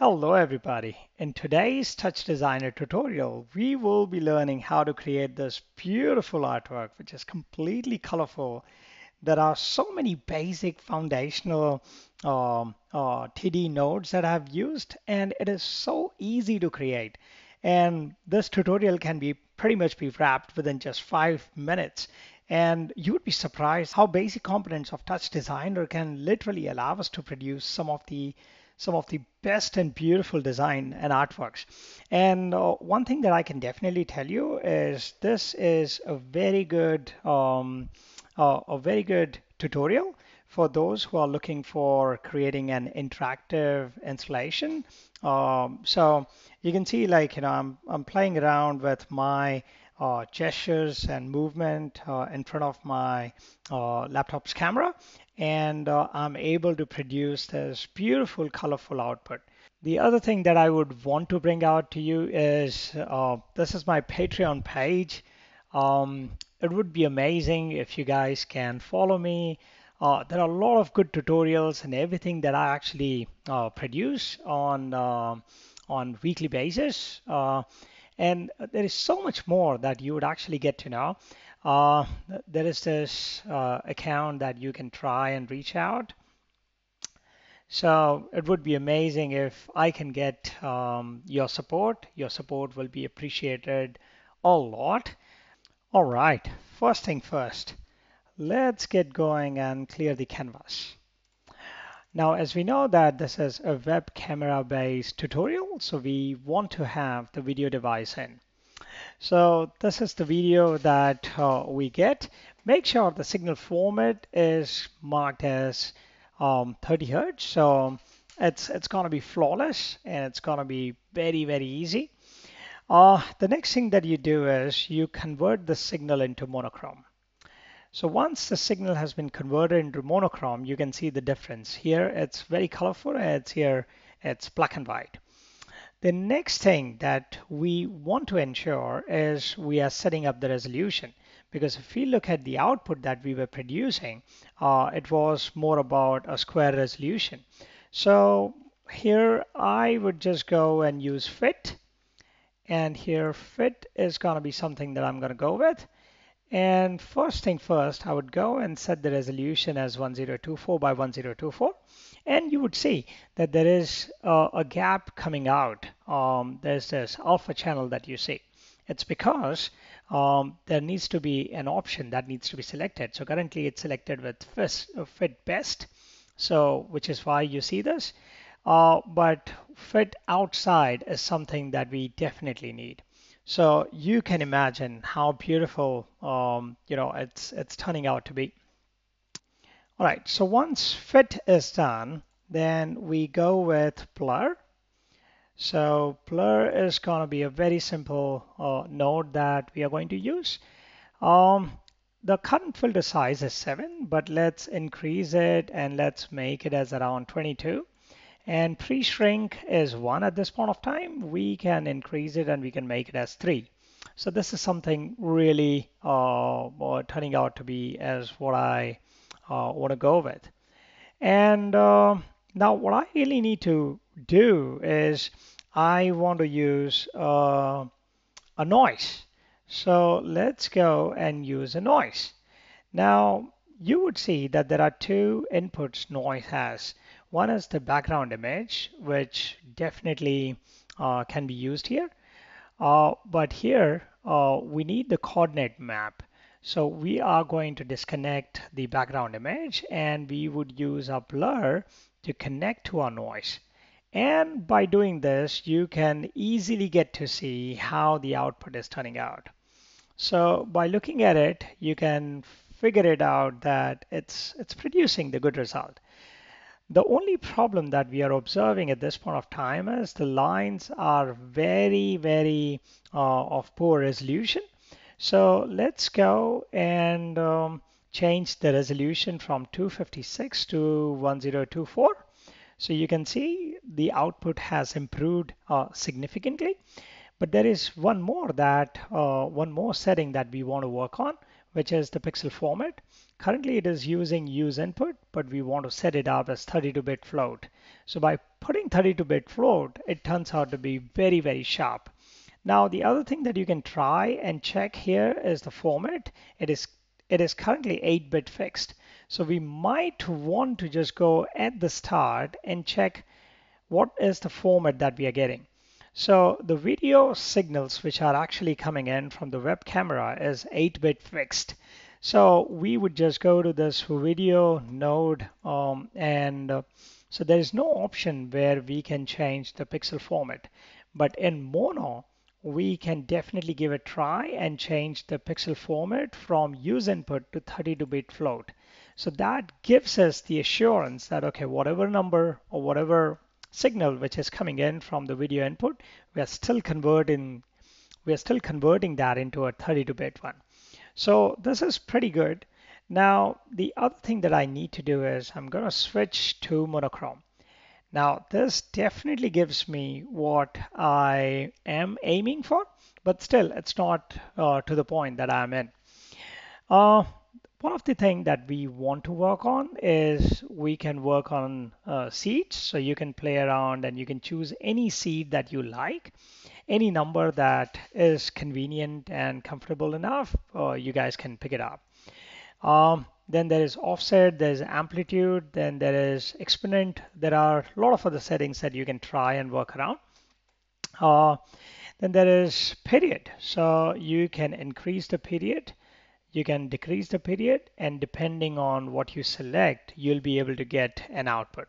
Hello everybody. In today's TouchDesigner tutorial, we will be learning how to create this beautiful artwork, which is completely colorful. There are so many basic foundational um, uh, TD nodes that I've used, and it is so easy to create. And this tutorial can be pretty much be wrapped within just five minutes. And you would be surprised how basic components of TouchDesigner can literally allow us to produce some of the some of the best and beautiful design and artworks. And uh, one thing that I can definitely tell you is this is a very good um, uh, a very good tutorial for those who are looking for creating an interactive installation. Um, so you can see like you know I'm I'm playing around with my uh, gestures and movement uh, in front of my uh, laptop's camera and uh, I'm able to produce this beautiful colorful output. The other thing that I would want to bring out to you is uh, this is my Patreon page. Um, it would be amazing if you guys can follow me. Uh, there are a lot of good tutorials and everything that I actually uh, produce on uh, on weekly basis. Uh, and there is so much more that you would actually get to know. Uh, there is this uh, account that you can try and reach out. So it would be amazing if I can get um, your support. Your support will be appreciated a lot. All right, first thing first, let's get going and clear the canvas. Now, as we know that this is a web camera based tutorial, so we want to have the video device in. So this is the video that uh, we get. Make sure the signal format is marked as um, 30 hertz. So it's it's going to be flawless and it's going to be very very easy. Uh, the next thing that you do is you convert the signal into monochrome. So once the signal has been converted into monochrome, you can see the difference. Here it's very colorful and it's here it's black and white. The next thing that we want to ensure is we are setting up the resolution because if we look at the output that we were producing, uh, it was more about a square resolution. So here I would just go and use fit and here fit is going to be something that I'm going to go with and first thing first, I would go and set the resolution as 1024 by 1024. And you would see that there is a, a gap coming out. Um, there's this alpha channel that you see. It's because um, there needs to be an option that needs to be selected. So currently it's selected with uh, fit best. So which is why you see this. Uh, but fit outside is something that we definitely need. So you can imagine how beautiful, um, you know, it's it's turning out to be. All right, so once fit is done, then we go with blur. So blur is going to be a very simple uh, node that we are going to use. Um, the current filter size is 7, but let's increase it and let's make it as around 22 and pre-shrink is one at this point of time. We can increase it and we can make it as three. So this is something really uh, turning out to be as what I uh, want to go with. And uh, now what I really need to do is I want to use uh, a noise. So let's go and use a noise. Now you would see that there are two inputs noise has. One is the background image, which definitely uh, can be used here. Uh, but here uh, we need the coordinate map. So we are going to disconnect the background image and we would use a blur to connect to our noise. And by doing this, you can easily get to see how the output is turning out. So by looking at it, you can figure it out that it's, it's producing the good result. The only problem that we are observing at this point of time is the lines are very, very uh, of poor resolution. So let's go and um, change the resolution from 256 to 1024. So you can see the output has improved uh, significantly. But there is one more that uh, one more setting that we want to work on, which is the pixel format. Currently it is using use input, but we want to set it up as 32-bit float. So by putting 32-bit float, it turns out to be very, very sharp. Now the other thing that you can try and check here is the format. It is it is currently 8-bit fixed. So we might want to just go at the start and check what is the format that we are getting. So the video signals which are actually coming in from the web camera is 8-bit fixed. So we would just go to this video node um, and uh, so there is no option where we can change the pixel format. But in Mono, we can definitely give a try and change the pixel format from use input to 32-bit float. So that gives us the assurance that, okay, whatever number or whatever signal which is coming in from the video input, we are still converting we are still converting that into a 32-bit one. So this is pretty good. Now, the other thing that I need to do is I'm going to switch to monochrome. Now, this definitely gives me what I am aiming for, but still, it's not uh, to the point that I'm in. Uh, one of the things that we want to work on is we can work on uh, seeds. So you can play around and you can choose any seed that you like, any number that is convenient and comfortable enough, uh, you guys can pick it up. Um, then there is offset, there's amplitude, then there is exponent. There are a lot of other settings that you can try and work around. Uh, then there is period. So you can increase the period you can decrease the period and depending on what you select, you'll be able to get an output.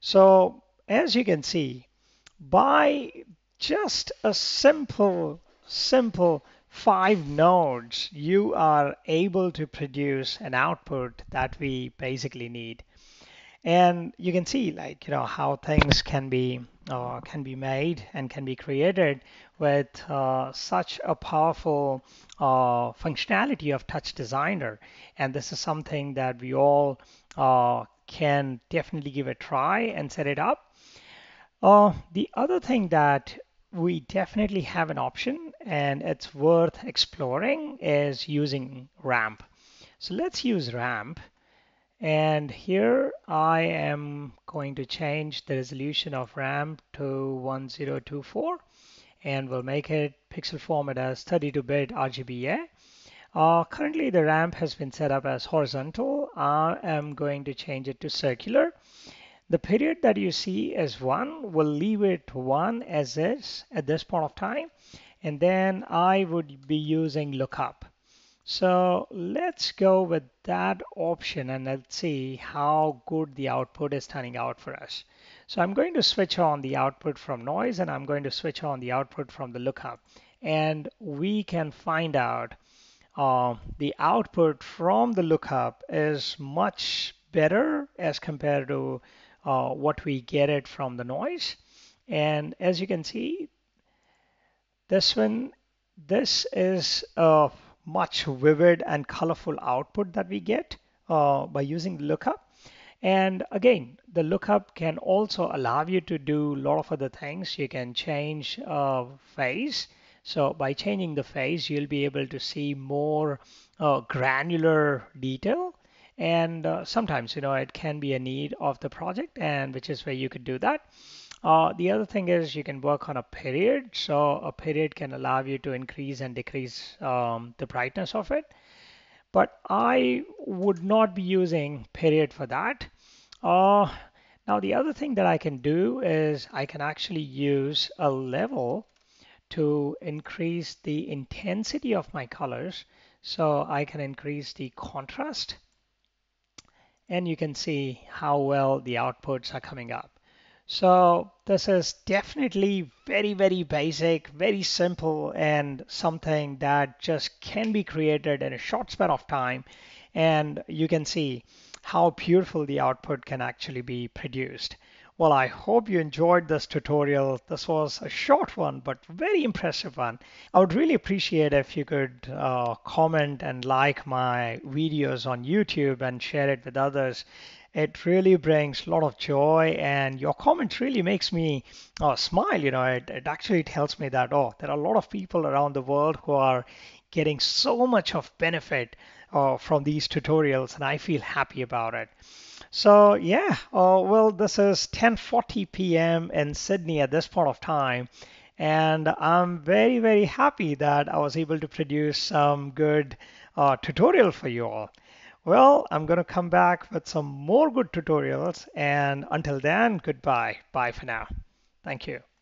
So as you can see, by just a simple, simple five nodes, you are able to produce an output that we basically need. And you can see like, you know, how things can be uh, can be made and can be created with uh, such a powerful uh, functionality of TouchDesigner. And this is something that we all uh, can definitely give a try and set it up. Uh, the other thing that we definitely have an option and it's worth exploring is using ramp. So let's use ramp and here I am going to change the resolution of ramp to 1024 and we'll make it pixel format as 32-bit RGBA. Uh, currently the ramp has been set up as horizontal. I am going to change it to circular. The period that you see as 1 will leave it 1 as is at this point of time and then I would be using lookup. So let's go with that option and let's see how good the output is turning out for us. So I'm going to switch on the output from noise and I'm going to switch on the output from the lookup. And we can find out uh, the output from the lookup is much better as compared to uh, what we get it from the noise. And as you can see, this one, this is a much vivid and colorful output that we get uh, by using lookup. And again, the lookup can also allow you to do a lot of other things. You can change uh, phase. So by changing the phase, you'll be able to see more uh, granular detail. And uh, sometimes, you know, it can be a need of the project and which is where you could do that. Uh, the other thing is you can work on a period. So a period can allow you to increase and decrease um, the brightness of it. But I would not be using period for that. Uh, now the other thing that I can do is I can actually use a level to increase the intensity of my colors. So I can increase the contrast and you can see how well the outputs are coming up. So this is definitely very, very basic, very simple, and something that just can be created in a short span of time. And you can see how beautiful the output can actually be produced. Well, I hope you enjoyed this tutorial. This was a short one, but very impressive one. I would really appreciate if you could uh, comment and like my videos on YouTube and share it with others It really brings a lot of joy, and your comment really makes me uh, smile. You know, it, it actually tells me that, oh, there are a lot of people around the world who are getting so much of benefit uh, from these tutorials, and I feel happy about it. So yeah, uh, well, this is 10:40 p.m. in Sydney at this point of time, and I'm very, very happy that I was able to produce some good uh, tutorial for you all. Well, I'm going to come back with some more good tutorials, and until then, goodbye. Bye for now. Thank you.